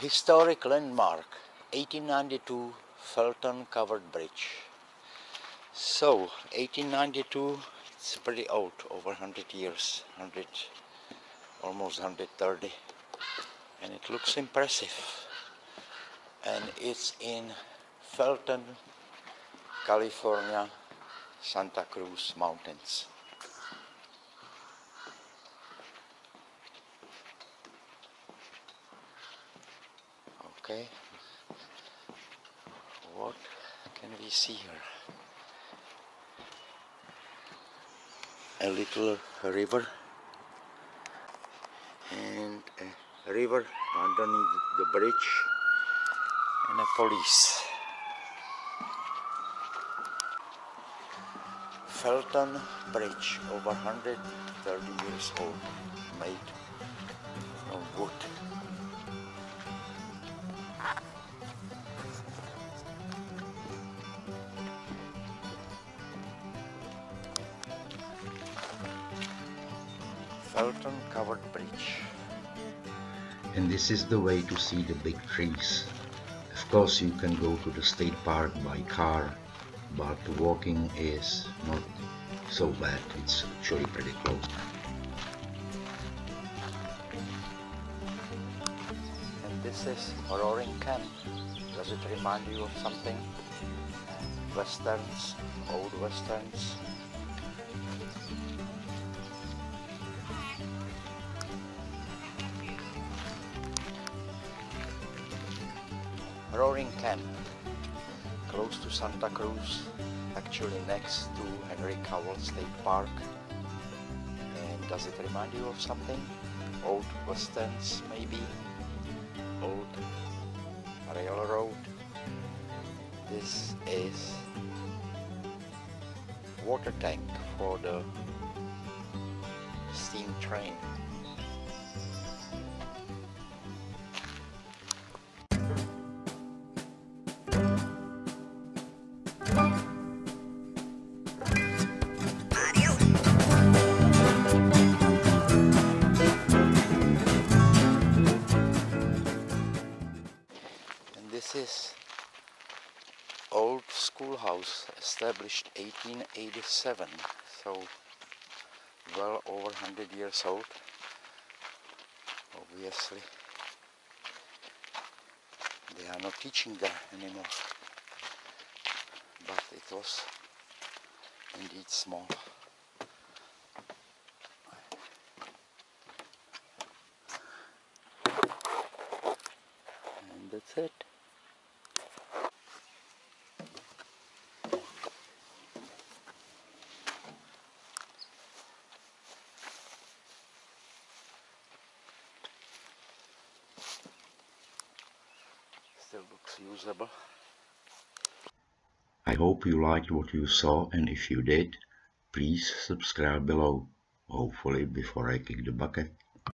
Historic landmark 1892 Felton Covered Bridge. So 1892 it's pretty old, over 100 years, 100, almost 130 and it looks impressive and it's in Felton, California, Santa Cruz Mountains. Okay, what can we see here? A little river and a river underneath the bridge and a police. Felton Bridge, over 130 years old, made Felton Covered Bridge. And this is the way to see the big trees. Of course you can go to the state park by car, but walking is not so bad, it's actually pretty close. And this is Roaring Camp. Does it remind you of something? Westerns, old westerns. Roaring Camp, close to Santa Cruz, actually next to Henry Cowell State Park. And does it remind you of something? Old westerns, maybe? Old railroad. This is water tank for the steam train. This is old schoolhouse established 1887 so well over 100 years old obviously. They are not teaching there anymore but it was indeed small. And that's it still looks usable I hope you liked what you saw and if you did, please subscribe below, hopefully before I kick the bucket.